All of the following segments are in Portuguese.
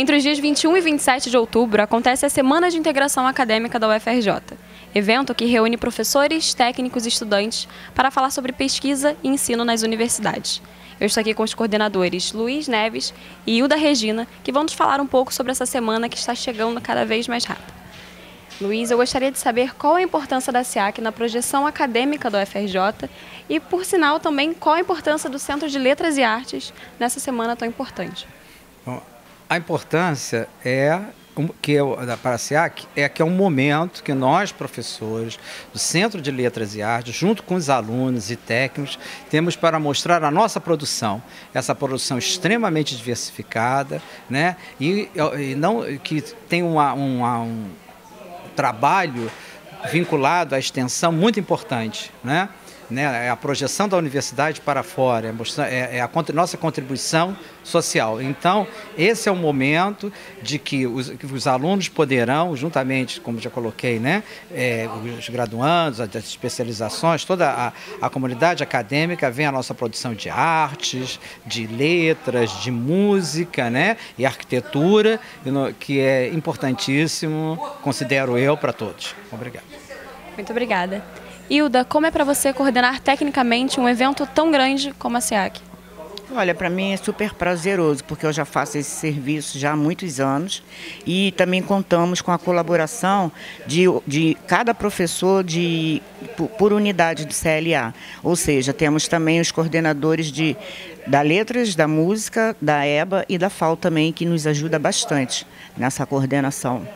Entre os dias 21 e 27 de outubro acontece a Semana de Integração Acadêmica da UFRJ, evento que reúne professores, técnicos e estudantes para falar sobre pesquisa e ensino nas universidades. Eu estou aqui com os coordenadores Luiz Neves e Hilda Regina, que vão nos falar um pouco sobre essa semana que está chegando cada vez mais rápido. Luiz, eu gostaria de saber qual a importância da SEAC na projeção acadêmica da UFRJ e, por sinal, também qual a importância do Centro de Letras e Artes nessa semana tão importante. Bom, a importância é que é, para a SEAC é que é um momento que nós, professores do Centro de Letras e Artes, junto com os alunos e técnicos, temos para mostrar a nossa produção, essa produção extremamente diversificada, né? e, e não que tem uma, uma, um trabalho vinculado à extensão muito importante, né? Né, é a projeção da universidade para fora, é, é, é a nossa contribuição social. Então, esse é o momento de que os, que os alunos poderão, juntamente, como já coloquei, né, é, os graduandos, as especializações, toda a, a comunidade acadêmica, vem a nossa produção de artes, de letras, de música né, e arquitetura, que é importantíssimo, considero eu, para todos. Obrigado. Muito obrigada. Hilda, como é para você coordenar tecnicamente um evento tão grande como a SEAC? Olha, para mim é super prazeroso, porque eu já faço esse serviço já há muitos anos e também contamos com a colaboração de, de cada professor de, por unidade do CLA. Ou seja, temos também os coordenadores de, da Letras, da Música, da EBA e da FAO também, que nos ajuda bastante nessa coordenação.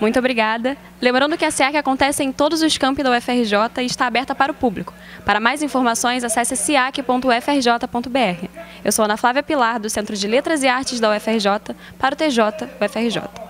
Muito obrigada. Lembrando que a SEAC acontece em todos os campi da UFRJ e está aberta para o público. Para mais informações, acesse siac.ufrj.br. Eu sou Ana Flávia Pilar, do Centro de Letras e Artes da UFRJ, para o TJ UFRJ.